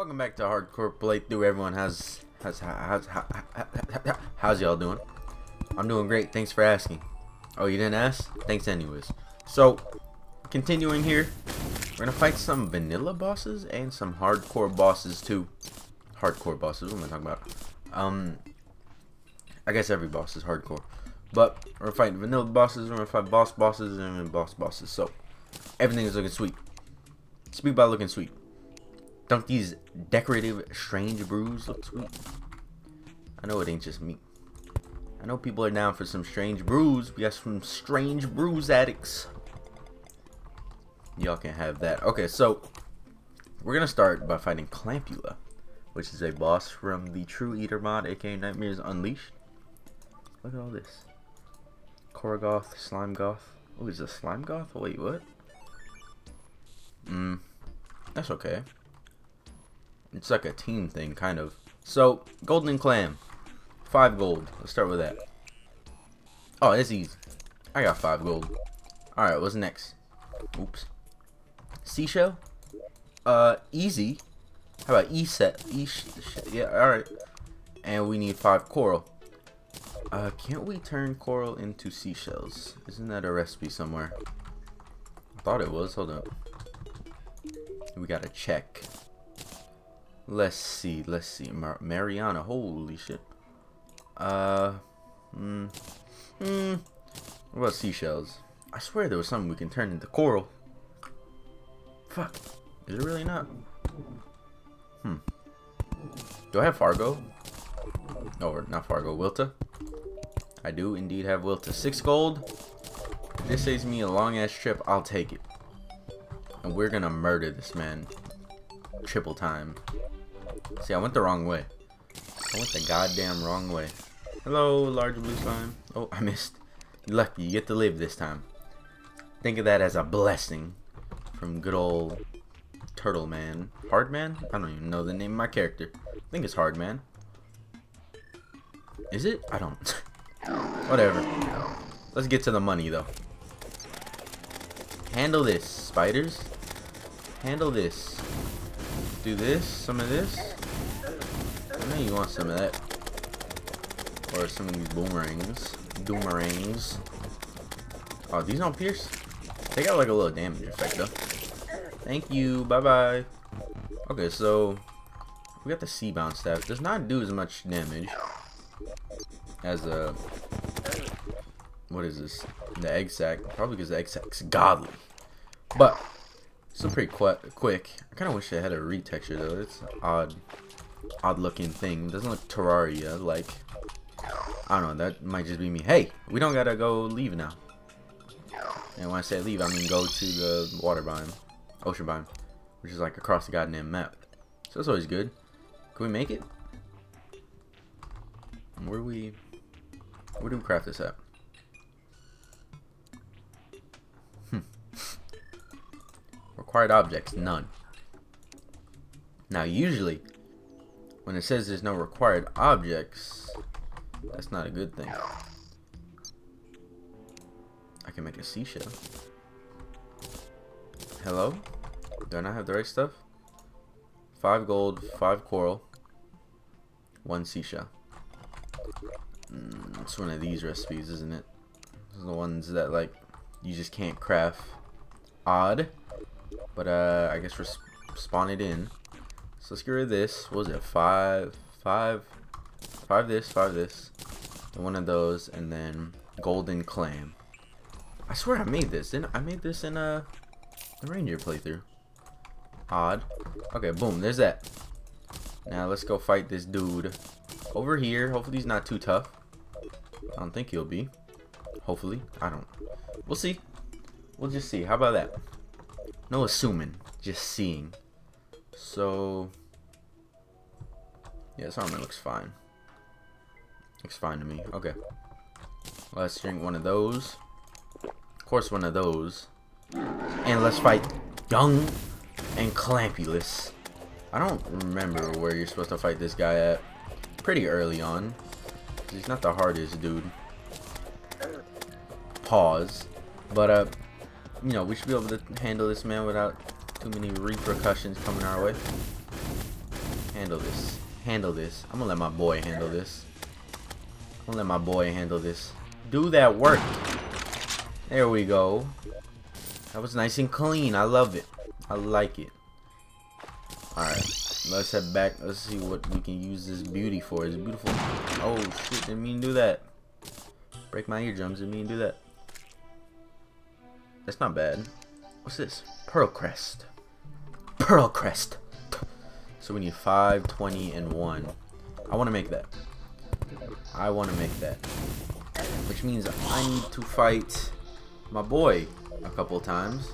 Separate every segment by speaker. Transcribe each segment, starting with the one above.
Speaker 1: Welcome back to Hardcore Playthrough. Everyone, how's how's how's how's, y'all doing? I'm doing great. Thanks for asking. Oh, you didn't ask? Thanks anyways. So, continuing here, we're gonna fight some vanilla bosses and some hardcore bosses too. Hardcore bosses. What am I talking about? Um, I guess every boss is hardcore, but we're fighting vanilla bosses. We're gonna fight boss bosses and boss bosses. So, everything is looking sweet. Speak about looking sweet. Don't these decorative strange brews look sweet? I know it ain't just me. I know people are down for some strange brews. We got some strange brews addicts. Y'all can have that. Okay, so we're gonna start by fighting Clampula, which is a boss from the True Eater mod, aka Nightmares Unleashed. Look at all this. Koragoth, Slime Goth. Oh, is a Slime Goth? Wait, what? Hmm. That's okay. It's like a team thing, kind of. So, Golden Clam. Five gold. Let's start with that. Oh, it's easy. I got five gold. Alright, what's next? Oops. Seashell? Uh, easy. How about E-set? E yeah, alright. And we need five coral. Uh, can't we turn coral into seashells? Isn't that a recipe somewhere? I thought it was. Hold up. We gotta check. Let's see, let's see. Mar Mariana, holy shit. Uh, hmm. Hmm. What about seashells? I swear there was something we can turn into coral. Fuck. Is it really not? Hmm. Do I have Fargo? No, not Fargo. Wilta? I do indeed have Wilta. Six gold. This saves me a long ass trip, I'll take it. And we're gonna murder this man. Triple time. See, I went the wrong way. I went the goddamn wrong way. Hello, large blue slime. Oh, I missed. You're lucky. You get to live this time. Think of that as a blessing from good old Turtle Man. Hard Man? I don't even know the name of my character. I think it's Hard Man. Is it? I don't. Whatever. Let's get to the money, though. Handle this, spiders. Handle this. Do this, some of this. I know you want some of that. Or some of these boomerangs. Boomerangs. Oh, these don't pierce? They got like a little damage effect though. Thank you. Bye bye. Okay, so we got the Seabound staff. Does not do as much damage as a what is this? The egg sac. Probably because the egg sac's godly. But still pretty qu quick. I kind of wish it had a retexture though. It's odd, odd looking thing. It doesn't look Terraria like. I don't know. That might just be me. Hey, we don't gotta go leave now. And when I say leave, I mean go to the water biome, ocean biome, which is like across the goddamn map. So that's always good. Can we make it? Where do we? Where do we craft this at? Required objects, none. Now usually, when it says there's no required objects, that's not a good thing. I can make a seashell. Hello? Do I not have the right stuff? Five gold, five coral, one seashell. Mm, it's one of these recipes, isn't it? The ones that, like, you just can't craft. Odd. But uh, I guess we're it in. So let's get rid of this. What was it? Five, five, five this, five this, and one of those, and then golden clam. I swear I made this. Didn't I made this in a uh, ranger playthrough? Odd. Okay, boom. There's that. Now let's go fight this dude over here. Hopefully he's not too tough. I don't think he'll be. Hopefully. I don't. We'll see. We'll just see. How about that? No assuming, just seeing. So, yeah, this armor looks fine. Looks fine to me. Okay. Let's drink one of those. Of course, one of those. And let's fight Young and Clampulus. I don't remember where you're supposed to fight this guy at. Pretty early on. He's not the hardest dude. Pause. But, uh, you know, we should be able to handle this man without too many repercussions coming our way. handle this. Handle this. I'm gonna let my boy handle this. I'm gonna let my boy handle this. Do that work. There we go. That was nice and clean. I love it. I like it. Alright. Let's head back. Let's see what we can use this beauty for. It's beautiful. Oh shit, didn't mean to do that. Break my eardrums, didn't mean to do that. That's not bad. What's this? Pearl Crest. Pearl Crest. So we need 5, 20, and 1. I want to make that. I want to make that. Which means I need to fight my boy a couple times.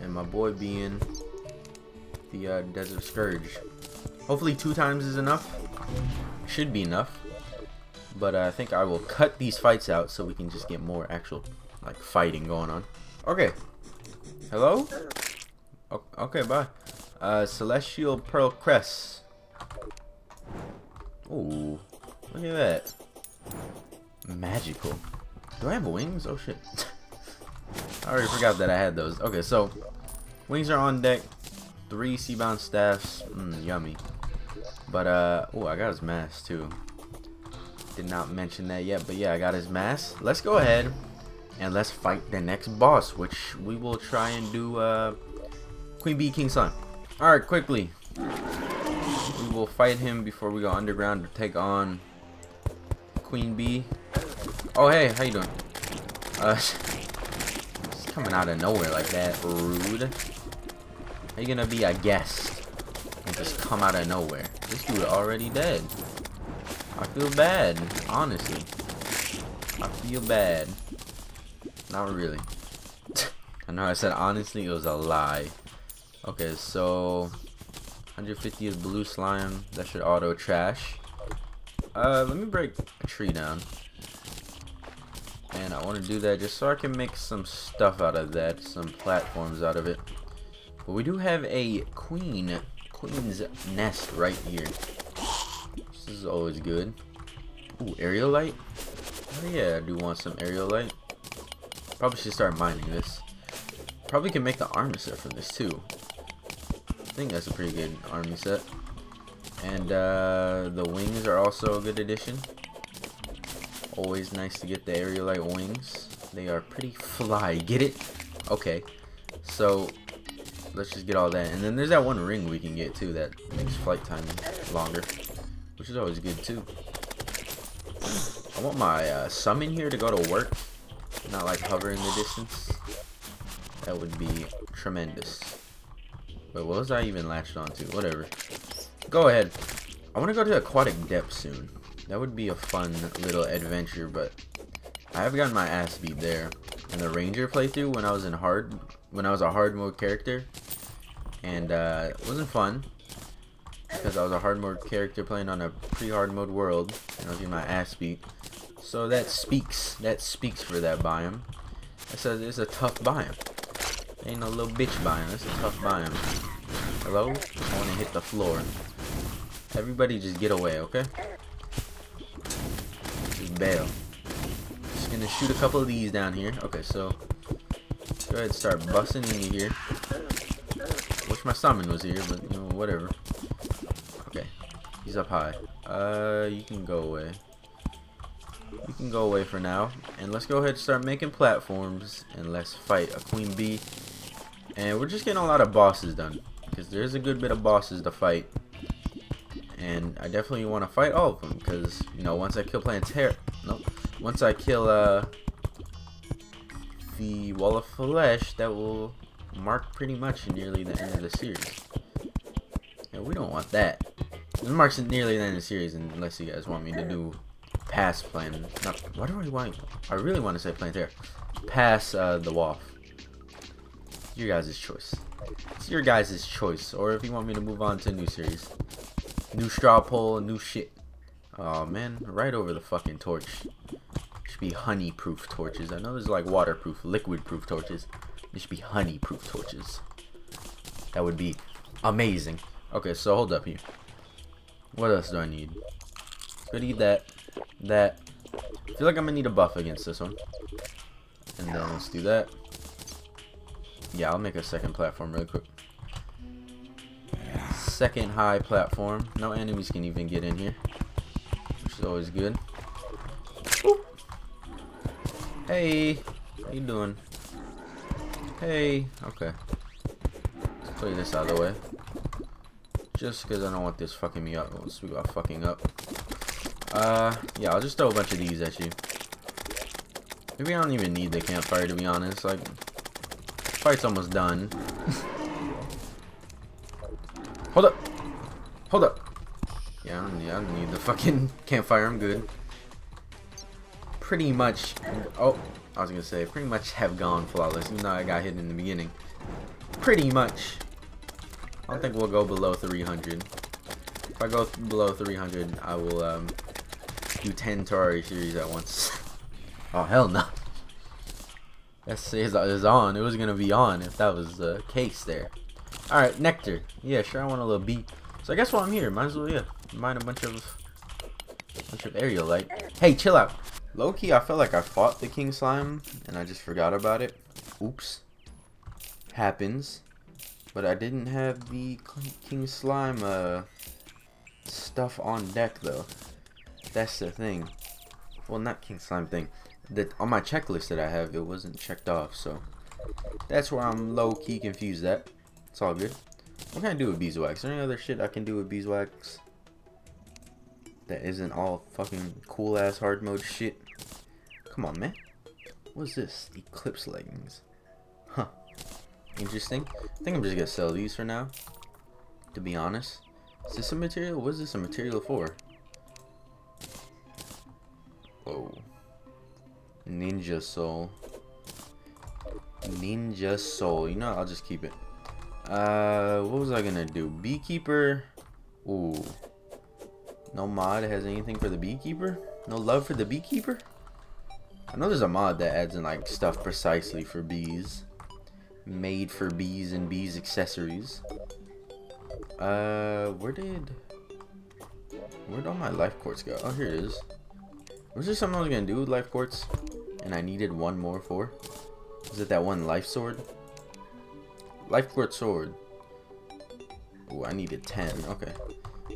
Speaker 1: And my boy being the uh, Desert Scourge. Hopefully two times is enough. Should be enough. But uh, I think I will cut these fights out so we can just get more actual like fighting going on. Okay. Hello? okay, bye. Uh, Celestial Pearl Crest. Ooh, look at that. Magical. Do I have wings? Oh shit. I already forgot that I had those. Okay, so wings are on deck. Three Seabound staffs. Mmm, yummy. But uh, oh, I got his mask too. Did not mention that yet, but yeah, I got his mask. Let's go ahead and let's fight the next boss, which we will try and do uh, Queen Bee King Sun. Alright, quickly. We will fight him before we go underground to take on Queen Bee. Oh, hey, how you doing? Uh, it's coming out of nowhere like that. Rude. How you gonna be a guest and just come out of nowhere? This dude already dead. I feel bad, honestly. I feel bad. Not really. I know I said honestly, it was a lie. Okay, so 150 is blue slime. That should auto trash. Uh, let me break a tree down. And I want to do that just so I can make some stuff out of that, some platforms out of it. But we do have a queen, queen's nest right here. This is always good. Ooh, Aerialite? Oh yeah, I do want some Aerialite. Probably should start mining this. Probably can make the armor set from this too. I think that's a pretty good army set. And uh, the wings are also a good addition. Always nice to get the Aerialite wings. They are pretty fly. Get it? Okay. So let's just get all that. And then there's that one ring we can get too that makes flight time longer, which is always good too. I want my uh, summon here to go to work not like hover in the distance. That would be tremendous. Wait, what was I even latched onto? Whatever. Go ahead. I want to go to Aquatic Depth soon. That would be a fun little adventure, but I have gotten my ass beat there. In the Ranger playthrough when I was in hard, when I was a hard mode character, and uh, it wasn't fun because I was a hard mode character playing on a pre-hard mode world, and I was getting my ass beat. So that speaks, that speaks for that biome. It says it's a tough biome. Ain't no little bitch biome, it's a tough biome. Hello? I wanna hit the floor. Everybody just get away, okay? Just bail. Just gonna shoot a couple of these down here. Okay, so go ahead and start busting into here. Wish my summon was here, but you know, whatever. Okay. He's up high. Uh, you can go away you can go away for now. And let's go ahead and start making platforms. And let's fight a queen bee. And we're just getting a lot of bosses done. Because there's a good bit of bosses to fight. And I definitely want to fight all of them. Because, you know, once I kill Plantera... Nope. Once I kill, uh... The Wall of Flesh, that will mark pretty much nearly the end of the series. And we don't want that. It marks nearly the end of the series unless you guys want me to do pass plan. Not, what do I want? I really want to say Plantera. Pass uh, the WAF. Your guys' choice. It's your guys' choice. Or if you want me to move on to a new series. New straw poll, new shit. Oh man, right over the fucking torch. Should be honey-proof torches. I know there's like waterproof, liquid-proof torches. There should be honey-proof torches. That would be amazing. Okay, so hold up here. What else do I need? Could need that that. I feel like I'm gonna need a buff against this one. And then let's do that. Yeah, I'll make a second platform really quick. second high platform. No enemies can even get in here, which is always good. Hey, how you doing? Hey, okay. Let's clear this out of the way. Just because I don't want this fucking me up. Let's we about fucking up. Uh, yeah, I'll just throw a bunch of these at you. Maybe I don't even need the campfire to be honest. Like, fight's almost done. Hold up. Hold up. Yeah, I don't, need, I don't need the fucking campfire. I'm good. Pretty much. Oh, I was gonna say, pretty much have gone flawless. Even though I got hit in the beginning. Pretty much. I don't think we'll go below 300. If I go below 300, I will um, do 10 Terraria series at once. oh, hell no. That says is on. It was gonna be on if that was the case there. Alright, Nectar. Yeah, sure, I want a little beat. So I guess while I'm here, might as well, yeah, mine a bunch of bunch of Aerialite. Hey, chill out. Low key, I felt like I fought the King Slime and I just forgot about it. Oops. Happens. But I didn't have the King Slime uh, stuff on deck though. That's the thing. Well, not King Slime thing. That on my checklist that I have, it wasn't checked off. So that's where I'm low key confused at. It's all good. What can I do with beeswax? Is there any other shit I can do with beeswax? That isn't all fucking cool ass hard mode shit. Come on, man. What's this? Eclipse leggings. Huh. Interesting. I think I'm just gonna sell these for now. To be honest. Is this a material? What is this a material for? Whoa. Ninja soul. Ninja soul. You know, I'll just keep it. Uh, what was I gonna do? Beekeeper. Ooh. No mod has anything for the beekeeper? No love for the beekeeper? I know there's a mod that adds in like stuff precisely for bees. Made for bees and bees accessories. Uh, where did... Where'd all my life quartz go? Oh, here it is. Was there something I was gonna do with life quartz? And I needed one more for? Is it that one life sword? Life Quartz Sword. Oh, I needed 10. Okay.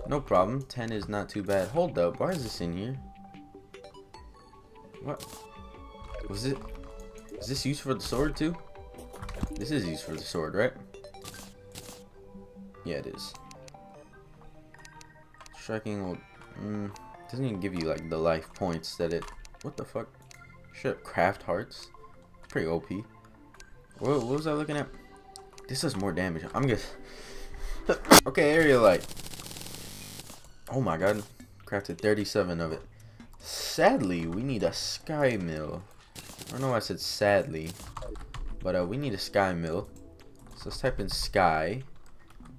Speaker 1: No problem. 10 is not too bad. Hold up. Why is this in here? What? Was it? Is this used for the sword too? This is used for the sword, right? Yeah, it is. Striking will... Mm, doesn't even give you, like, the life points that it... What the fuck? Shit, craft hearts. Pretty OP. What, what was I looking at? This does more damage. I'm just... okay, Aerialite. Oh my god. Crafted 37 of it. Sadly, we need a sky mill. I don't know why I said sadly. But uh, we need a sky mill. So let's type in sky.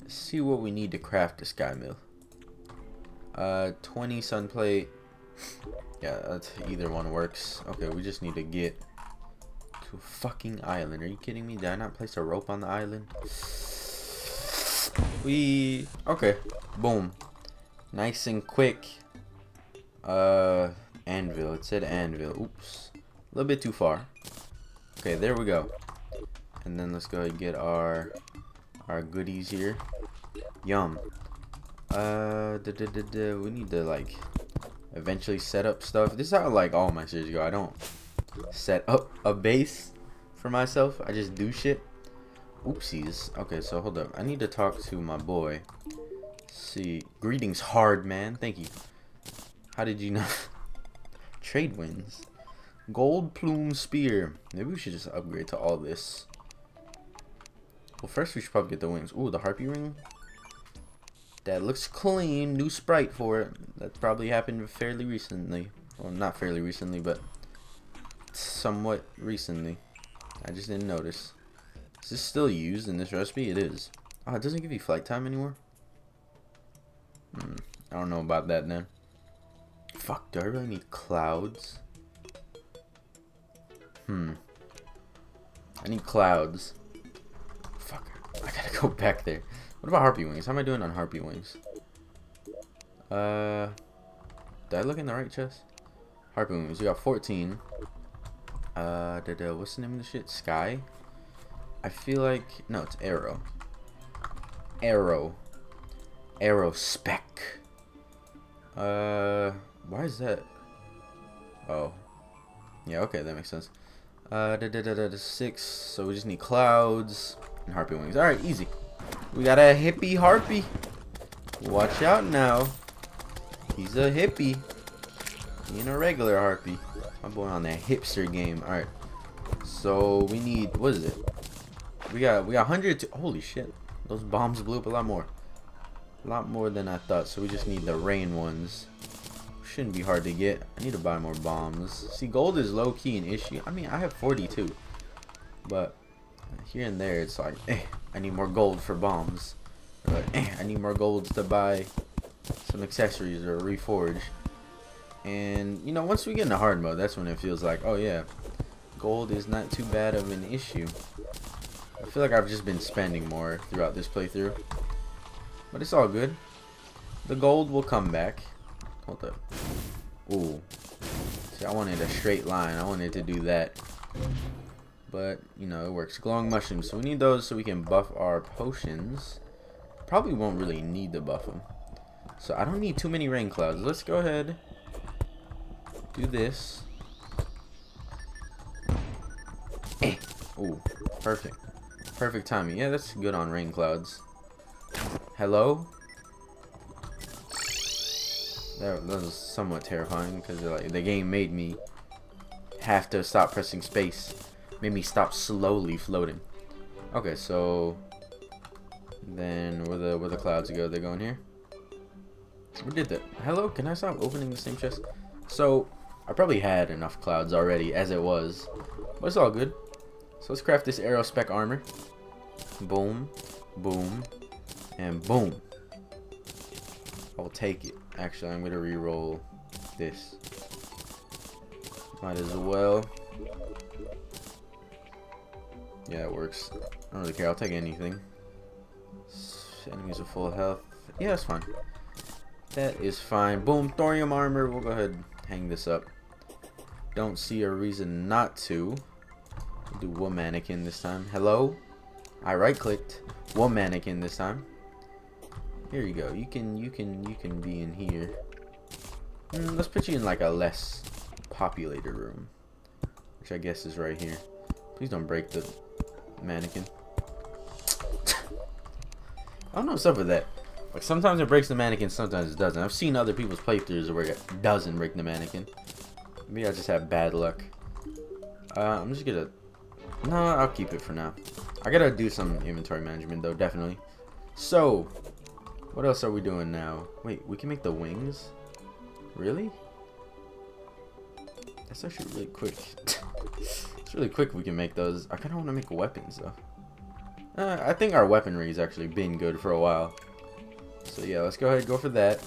Speaker 1: Let's see what we need to craft a sky mill. Uh, 20 sun plate. Yeah, that's either one works. Okay, we just need to get to fucking island. Are you kidding me? Did I not place a rope on the island? We okay. Boom. Nice and quick. Uh anvil. It said anvil. Oops. A little bit too far. Okay, there we go. And then let's go and get our our goodies here. Yum. Uh, da, da, da, we need to like eventually set up stuff. This is how like all my series go. I don't set up a base for myself. I just do shit. Oopsies. Okay, so hold up. I need to talk to my boy. Let's see. Greetings, hard man. Thank you. How did you know? Trade wins. Gold plume spear. Maybe we should just upgrade to all this. Well, first we should probably get the wings. Ooh, the harpy ring. That looks clean. New sprite for it. That probably happened fairly recently. Well, not fairly recently, but somewhat recently. I just didn't notice. Is this still used in this recipe? It is. Oh, it doesn't give you flight time anymore? Hmm, I don't know about that then. Fuck, do I really need clouds? Hmm. I need clouds. Fuck, I gotta go back there. What about harpy wings? How am I doing on harpy wings? Uh, did I look in the right chest? Harpy wings, we got 14. Uh, da -da, what's the name of the shit? Sky? I feel like, no, it's Arrow. Arrow. Arrow spec. Uh, why is that? Oh, yeah. Okay, that makes sense. Uh, da, da, da, da, da, six. So we just need clouds and harpy wings. All right, easy. We got a hippie harpy. Watch out now. He's a hippie. He ain't a regular harpy. I'm going on that hipster game. All right. So we need what is it? We got we got hundred. Holy shit! Those bombs blew up a lot more. A lot more than I thought. So we just need the rain ones. Shouldn't be hard to get. I need to buy more bombs. See, gold is low key an issue. I mean, I have 42, but here and there it's like, eh, I need more gold for bombs. But eh, I need more gold to buy some accessories or reforge. And you know, once we get into hard mode, that's when it feels like, oh yeah, gold is not too bad of an issue. I feel like I've just been spending more throughout this playthrough. But it's all good. The gold will come back. Hold up. Ooh. See, I wanted a straight line. I wanted to do that. But, you know, it works. Glowing mushrooms. So we need those so we can buff our potions. Probably won't really need to buff them. So I don't need too many rain clouds. Let's go ahead. Do this. Eh. Perfect. Perfect timing. Yeah, that's good on rain clouds. Hello? That, that was somewhat terrifying because like the game made me have to stop pressing space. Made me stop slowly floating. Okay, so then where the where the clouds go? They go in here. We did that. Hello, can I stop opening the same chest? So I probably had enough clouds already as it was, but it's all good. So let's craft this Aerospec armor. Boom, boom, and boom. I'll take it. Actually, I'm gonna re-roll this. Might as well. Yeah, it works. I don't really care. I'll take anything. Enemies of full health. Yeah, that's fine. That is fine. Boom, thorium armor. We'll go ahead and hang this up. Don't see a reason not to. We'll do one mannequin this time. Hello? I right clicked. One mannequin this time. Here you go. You can you can you can be in here. Mm, let's put you in like a less populated room, which I guess is right here. Please don't break the mannequin. I don't know what's up with that. Like sometimes it breaks the mannequin, sometimes it doesn't. I've seen other people's playthroughs where it doesn't break the mannequin. Maybe I just have bad luck. Uh, I'm just gonna. No, I'll keep it for now. I gotta do some inventory management though, definitely. So, what else are we doing now? Wait, we can make the wings? Really? That's actually really quick. it's really quick we can make those. I kind of want to make weapons though. Uh, I think our weaponry has actually been good for a while. So yeah, let's go ahead and go for that.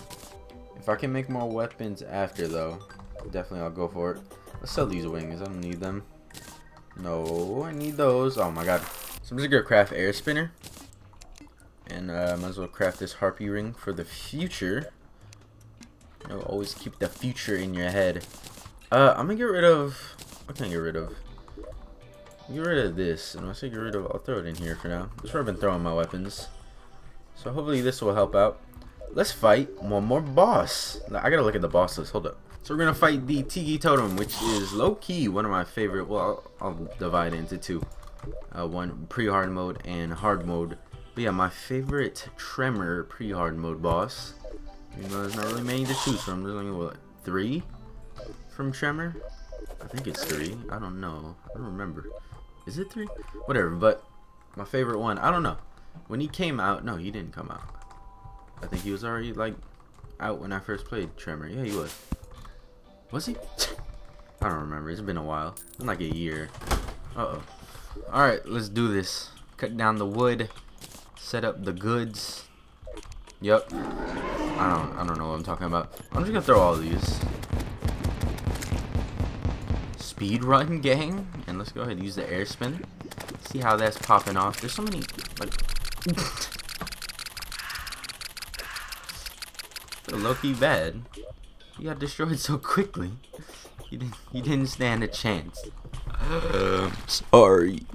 Speaker 1: If I can make more weapons after though, definitely I'll go for it. Let's sell these wings. I don't need them. No, I need those. Oh my god. So I'm just gonna craft air spinner. And uh, might as well craft this harpy ring for the future. You know, always keep the future in your head. Uh, I'm gonna get rid of. I get rid of? Get rid of this, and once I get rid of, I'll throw it in here for now. That's where I've been throwing my weapons. So hopefully this will help out. Let's fight one more boss. I gotta look at the boss list. Hold up. So we're gonna fight the Tiki Totem, which is low key one of my favorite. Well, I'll, I'll divide into two. Uh, one pre-hard mode and hard mode. But yeah, my favorite Tremor pre-hard mode boss. You know, there's not really many to choose from. There's only what three from Tremor. I think it's three. I don't know. I don't remember. Is it three? Whatever. But my favorite one. I don't know. When he came out, no, he didn't come out. I think he was already like out when I first played Tremor. Yeah, he was. Was he? I don't remember. It's been a while. Been like a year. Uh oh. Alright, let's do this. Cut down the wood. Set up the goods. Yep. I don't I don't know what I'm talking about. I'm just gonna throw all these. Speed run gang. And let's go ahead and use the air spin. See how that's popping off. There's so many like low-key bad. He got destroyed so quickly. He didn't, he didn't stand a chance. sorry.